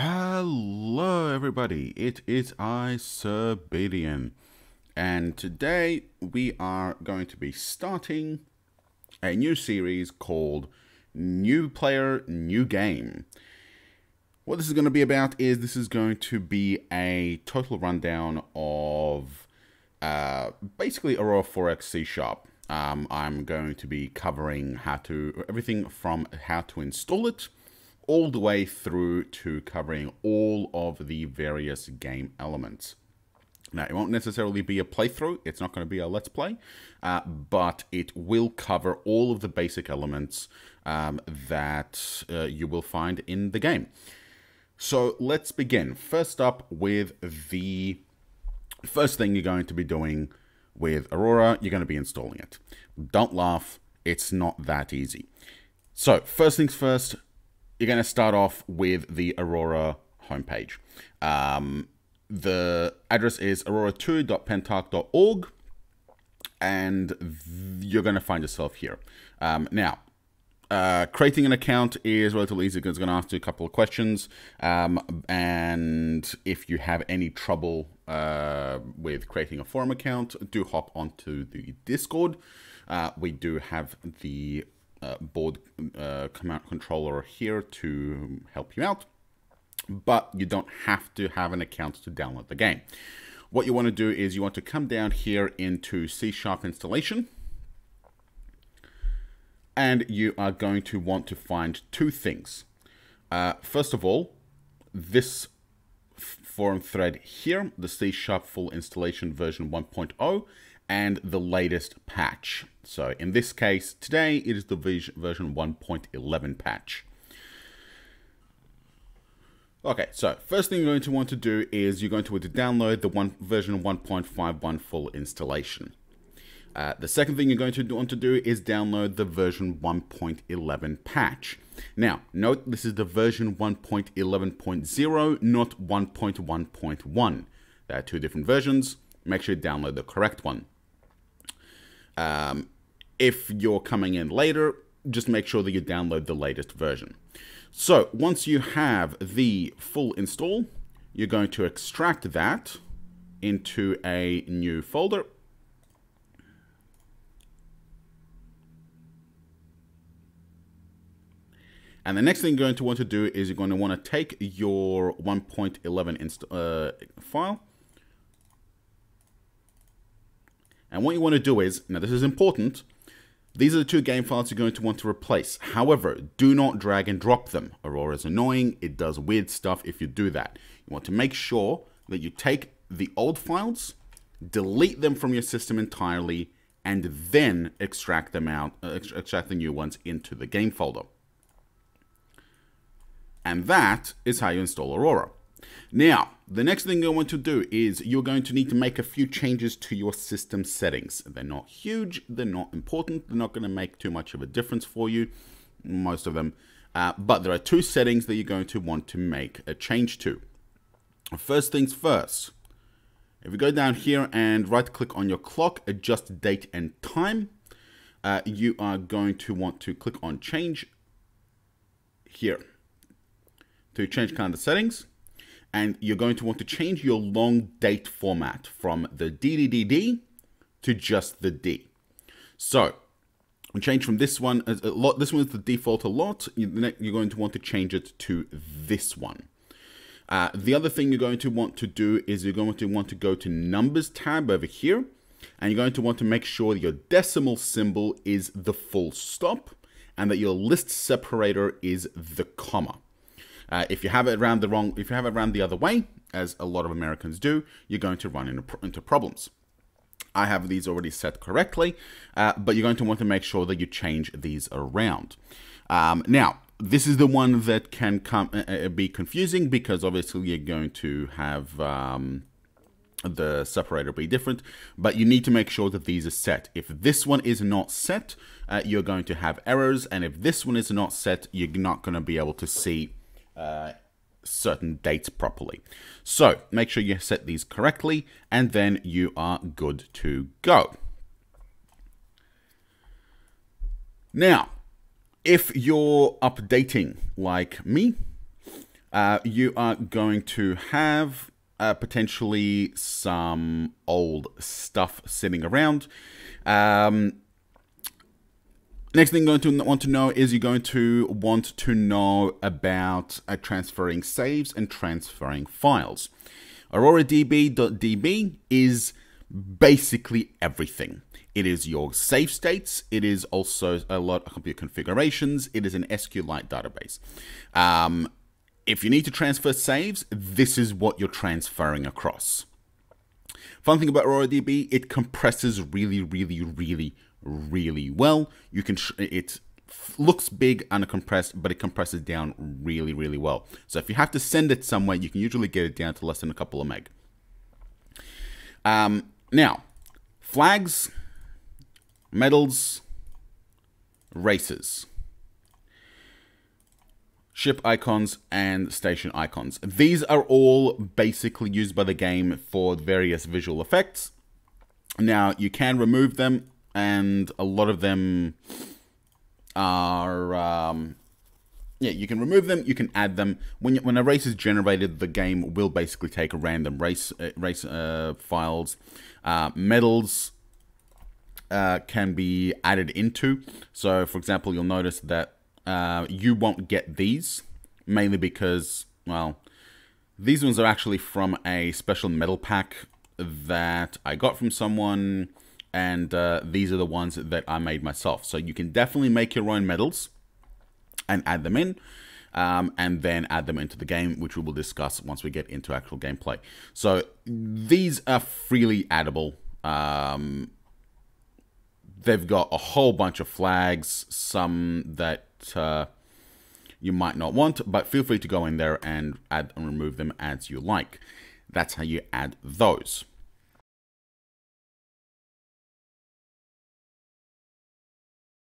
Hello, everybody. It is I, Sir Ser Beardian, and today we are going to be starting a new series called New Player, New Game. What this is going to be about is this is going to be a total rundown of uh, basically Aurora 4X C Sharp. Um, I'm going to be covering how to everything from how to install it all the way through to covering all of the various game elements. Now, it won't necessarily be a playthrough, it's not going to be a let's play, uh, but it will cover all of the basic elements um, that uh, you will find in the game. So let's begin. First up with the first thing you're going to be doing with Aurora, you're going to be installing it. Don't laugh, it's not that easy. So, first things first, you're going to start off with the Aurora homepage. Um, the address is aurora2.pentarch.org, and you're going to find yourself here. Um, now, uh, creating an account is relatively easy because it's going to ask you a couple of questions. Um, and if you have any trouble uh, with creating a forum account, do hop onto the Discord. Uh, we do have the uh, board uh, command controller here to help you out, but you don't have to have an account to download the game. What you want to do is you want to come down here into C Sharp installation, and you are going to want to find two things. Uh, first of all, this forum thread here, the C Sharp full installation version 1.0, and the latest patch. So in this case, today it is the version 1.11 patch. Okay, so first thing you're going to want to do is you're going to want to download the one version 1.51 full installation. Uh, the second thing you're going to want to do is download the version 1.11 patch. Now, note this is the version 1.11.0, not 1.1.1. There are two different versions. Make sure you download the correct one. Um, if you're coming in later, just make sure that you download the latest version. So once you have the full install, you're going to extract that into a new folder. And the next thing you're going to want to do is you're going to want to take your 1.11 uh, file And what you want to do is, now this is important, these are the two game files you're going to want to replace. However, do not drag and drop them. Aurora is annoying. It does weird stuff if you do that. You want to make sure that you take the old files, delete them from your system entirely, and then extract them out, uh, extract the new ones into the game folder. And that is how you install Aurora. Now, the next thing you want to do is you're going to need to make a few changes to your system settings. They're not huge, they're not important, they're not going to make too much of a difference for you, most of them. Uh, but there are two settings that you're going to want to make a change to. First things first, if you go down here and right click on your clock, adjust date and time, uh, you are going to want to click on change here to change calendar settings and you're going to want to change your long date format from the DDDD to just the D. So we change from this one, a lot. this one is the default a lot. You're going to want to change it to this one. Uh, the other thing you're going to want to do is you're going to want to go to numbers tab over here and you're going to want to make sure your decimal symbol is the full stop and that your list separator is the comma. Uh, if you have it around the wrong, if you have it around the other way, as a lot of Americans do, you're going to run into, into problems. I have these already set correctly, uh, but you're going to want to make sure that you change these around. Um, now, this is the one that can come uh, uh be confusing because obviously you're going to have um, the separator be different, but you need to make sure that these are set. If this one is not set, uh, you're going to have errors, and if this one is not set, you're not going to be able to see uh, certain dates properly. So make sure you set these correctly and then you are good to go. Now, if you're updating like me, uh, you are going to have uh, potentially some old stuff sitting around. Um, next thing you're going to want to know is you're going to want to know about uh, transferring saves and transferring files. AuroraDB.db is basically everything. It is your save states. It is also a lot of computer configurations. It is an SQLite database. Um, if you need to transfer saves, this is what you're transferring across. Fun thing about AuroraDB, it compresses really, really, really, really well. You can it looks big and compressed, but it compresses down really, really well. So if you have to send it somewhere, you can usually get it down to less than a couple of meg. Um, now, flags, medals, races ship icons, and station icons. These are all basically used by the game for various visual effects. Now, you can remove them, and a lot of them are... Um, yeah, you can remove them, you can add them. When, when a race is generated, the game will basically take a random race uh, race uh, files. Uh, medals uh, can be added into. So, for example, you'll notice that uh, you won't get these, mainly because, well, these ones are actually from a special medal pack that I got from someone, and uh, these are the ones that I made myself. So you can definitely make your own medals and add them in. Um, and then add them into the game, which we will discuss once we get into actual gameplay. So these are freely addable. Um, they've got a whole bunch of flags, some that uh, you might not want, but feel free to go in there and add and remove them as you like. That's how you add those.